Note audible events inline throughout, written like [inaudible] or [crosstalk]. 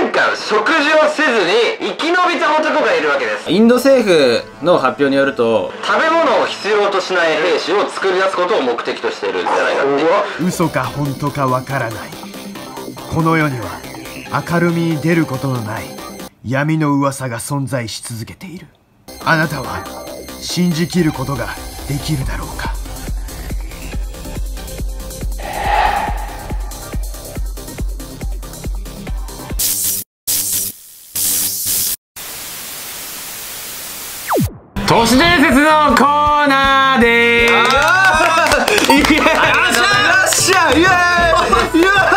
年間食事をせずに生き延びた男がいるわけです。インド政府の発表によると食べ物を必要としない兵士を作り出すことを目的としているんじゃないかって嘘か本当かわからない。この世には明るみに出ることのない闇の噂が存在し続けている。あなたは信じきることができるだろう都市伝説のコーナーでー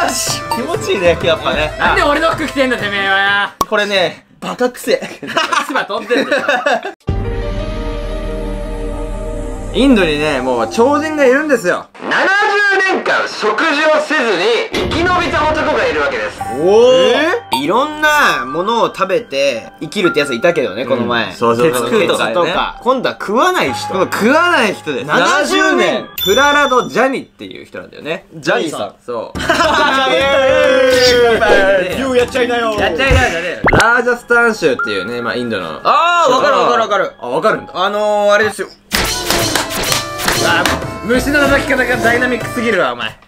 す。気持ちいいねやっぱねなんで俺の服着てんだてめえは。これねバカくせ唾飛んでんだよインドにねもう超人がいるんですよ。70年間食事をせずに生き延びた男がいるわけです。おおいろんなものを食べて生きるってやついたけどねこの前。そうそう。そう鉄食うとか今度は食わない人。食わない人です。70年プララド・ジャニっていう人なんだよね。ジャニーさん。そう。[laughs] やっちゃいなよ。やっちゃいないじゃねえよ。ラージャスタン州っていうねまあインドの。ああわかるわかるわかる。あわかるんだ。あのー、あれですよ。虫の叩き方がダイナミックすぎるわお前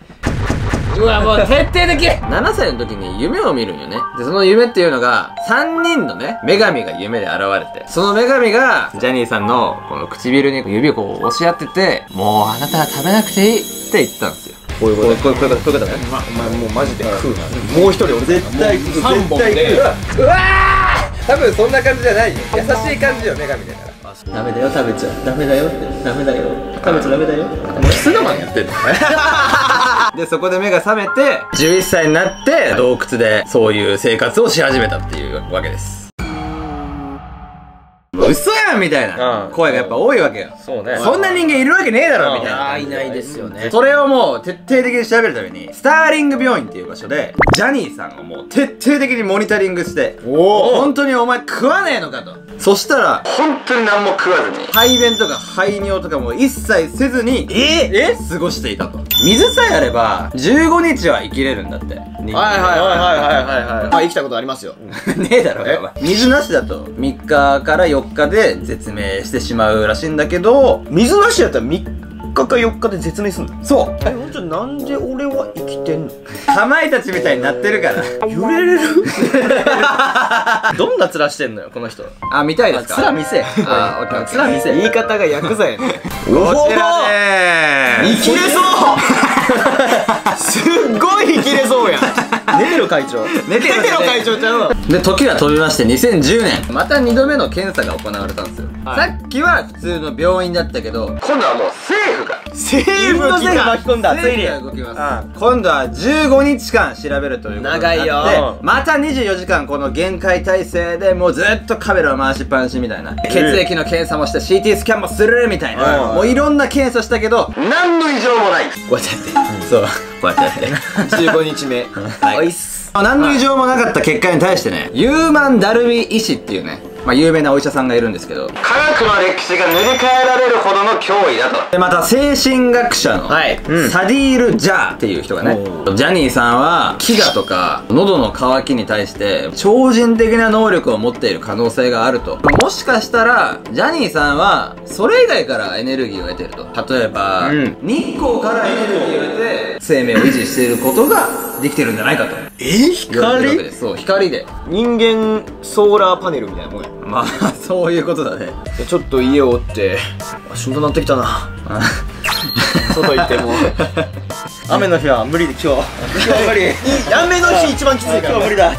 うわもう徹底的。7歳の時に夢を見るんよね。でその夢っていうのが3人のね女神が夢で現れてその女神がジャニーさんのこの唇に指をこう押し当ててもうあなたは食べなくていいって言ったんですよ。こういうことこういうことこういうことだね。お前もうマジで食うな。もう一人俺絶対食う3本でうわー。多分そんな感じじゃない。よ優しい感じよ女神だから。ダメだよ食べちゃ。ダメだよって。ダメだよ。食べちゃダメだよ。スガマンやってんの [laughs] でそこで目が覚めて11歳になって洞窟でそういう生活をし始めたっていうわけです。嘘やんみたいなうん。声がやっぱ多いわけよ。そうね。そんな人間いるわけねえだろみたいな。いないですよね。それをもう徹底的に調べるためにスターリング病院っていう場所でジャニーさんをもう徹底的にモニタリングしておお本当にお前食わねえのかと。そしたら本当に何も食わずに。排便とか排尿とかも一切せずにえ？え過ごしていたと。水さえあれば15日は生きれるんだって。はいはいはいはいはいはいはい。あ生きたことありますよ。[laughs] ねえだろお前。水なしだと。3日から4日で絶命してしまうらしいんだけど水なしやったら3日か4日で絶命すんの。そう。えほんじゃなんで俺は生きてんの？かまいたちみたいになってるから。揺れれる？[laughs] どんな面してんのよこの人。あ見たいですか？面見せ。あオッケー面見せ。言い方がヤクザやねこちらでーす。生きれそう。[laughs] すっごい生きれそうやてる会長。寝てる会長ちゃうわ。で時は飛びまして2010年。また2度目の検査が行われたんですよ、はい。さっきは普通の病院だったけど今度はもう西部巻き込んだついに。政府が動きます。今度は15日間調べるということになって。長いよ。また24時間この限界体制でもうずっとカメラを回しっぱなしみたいな。血液の検査もして CT スキャンもするみたいな。うんもういろんな検査したけど何の異常もない。こうやってやって。[laughs] そう。こうやってやって。15日目。はい。おいっす。何の異常もなかった結果に対してね。ユーマン・ダルビ医師っていうねまあ有名なお医者さんがいるんですけど。科学の歴史が塗り替えられるほどの脅威だと。でまた精神学者のはい。うん。サディール・ジャーっていう人がねジャニーさんは飢餓とか喉の渇きに対して超人的な能力を持っている可能性があると。もしかしたらジャニーさんはそれ以外からエネルギーを得ていると。例えば、うん。日光からエネルギーを得て生命を維持していることができてるんじゃないかと。え？言われてるわけです。そう光で。人間ソーラーパネルみたいなもんや。まあそういうことだね。でちょっと家を追ってあしんどなってきたな。外行っても [laughs] 雨の日は無理で今日。今日は無理雨の日一番きついから今日無理だ。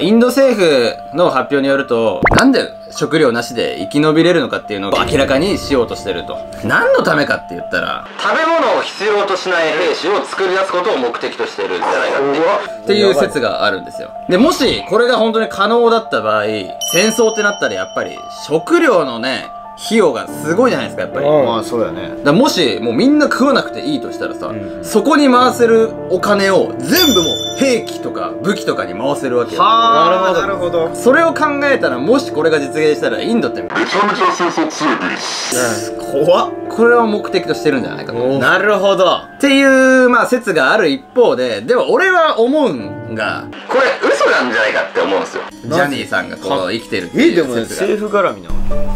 インド政府の発表によると、なんで食料なしで生き延びれるのかっていうのを明らかにしようとしてると。何のためかって言ったら、食べ物を必要としない兵士を作り出すことを目的としているんじゃないかっていう。っていう説があるんですよ。で、もしこれが本当に可能だった場合、戦争ってなったらやっぱり食料のね、費用がすごいじゃないですか、やっぱり。まあそうやね。だもしもうみんな食わなくていいとしたらさ、そこに回せるお金を全部もう兵器とか武器とかに回せるわけよ。はあなるほど。それを考えたらもしこれが実現したらインドって。めちゃめちゃ戦争強い国怖っ。これを目的としてるんじゃないかと。なるほど。っていうまあ説がある一方ででも俺は思うんがこれ嘘なんじゃないかって思うんですよ。ジャニーさんがこう生きてるっていえでもう説が政府絡みな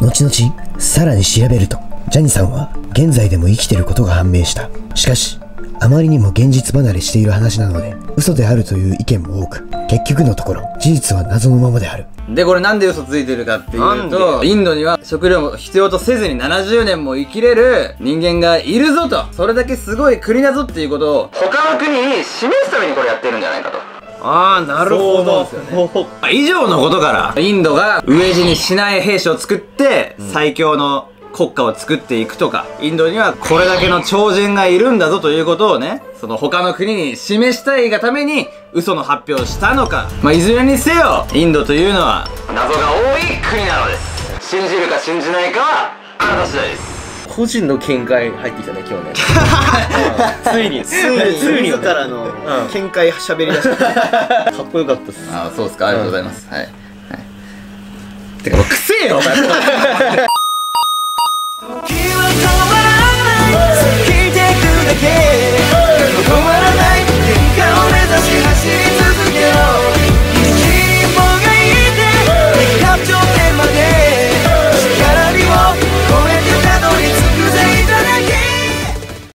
後々さらに調べるとジャニさんは現在でも生きてることが判明した。しかしあまりにも現実離れしている話なので嘘であるという意見も多く結局のところ事実は謎のままである。でこれなんで嘘ついてるかっていうとインドには食料も必要とせずに70年も生きれる人間がいるぞと。それだけすごい国だぞっていうことを。他の国に示すためにこれやってるんじゃないかとああなるほど。そうなんですよ以上のことから。インドが飢え死にしない兵士を作って最強の国家を作っていくとか。インドにはこれだけの超人がいるんだぞということをねその他の国に示したいがために嘘の発表をしたのか。まあいずれにせよインドというのは謎が多い国なのです。信じるか信じないかはあなた次第です個人の見解入ってきたね今日ね。ついについに。ついに [laughs] 自らの見解喋り出した。[laughs] かっこよかったっす。ああそうですか。ありがとうございます、はい、はい、てかもうくせえよお前